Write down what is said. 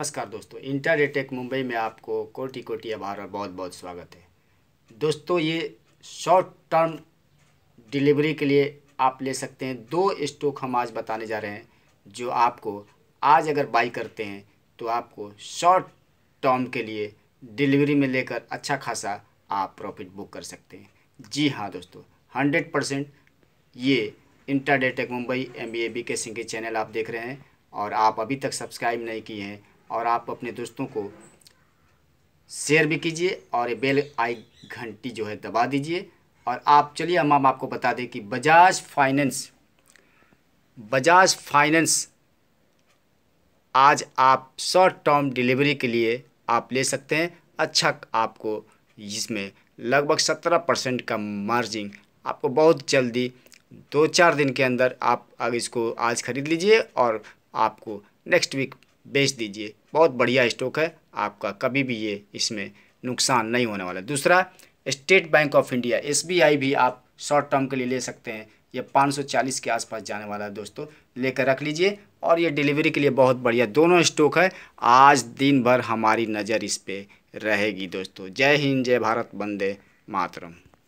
नमस्कार दोस्तों inter tech Mumbai में आपको कोटि कोटि आभार और बहुत बहुत स्वागत है। दोस्तों, ये शॉर्ट टर्म डिलीवरी के लिए आप ले सकते हैं। दो स्टॉक हम आज बताने जा रहे हैं, जो आपको आज अगर बाई करते हैं तो आपको शॉर्ट टर्म के लिए डिलीवरी में लेकर अच्छा खासा आप प्रॉफिट बुक कर सकते हैं। जी हाँ दोस्तों हंड्रेड परसेंट ये inter tech Mumbai M B A B K Singh के चैनल आप देख रहे हैं और आप अभी तक सब्सक्राइब नहीं किए हैं और आप अपने दोस्तों को शेयर भी कीजिए और ये बेल आई घंटी जो है दबा दीजिए। और आप, चलिए हम हम आपको बता दें कि बजाज फाइनेंस बजाज फाइनेंस आज आप शॉर्ट टर्म डिलीवरी के लिए आप ले सकते हैं। अच्छा आपको इसमें लगभग सत्रह परसेंट का मार्जिन आपको बहुत जल्दी दो चार दिन के अंदर आप अगर इसको आज ख़रीद लीजिए और आपको नेक्स्ट वीक बेच दीजिए। बहुत बढ़िया स्टॉक है, आपका कभी भी ये इसमें नुकसान नहीं होने वाला। दूसरा, state bank of India, SBI भी आप शॉर्ट टर्म के लिए ले सकते हैं। ये 540 के आसपास जाने वाला है दोस्तों, लेकर रख लीजिए। और ये डिलीवरी के लिए बहुत बढ़िया दोनों स्टॉक है। आज दिन भर हमारी नज़र इस पर रहेगी दोस्तों। जय हिंद, जय भारत बंदे मातरम।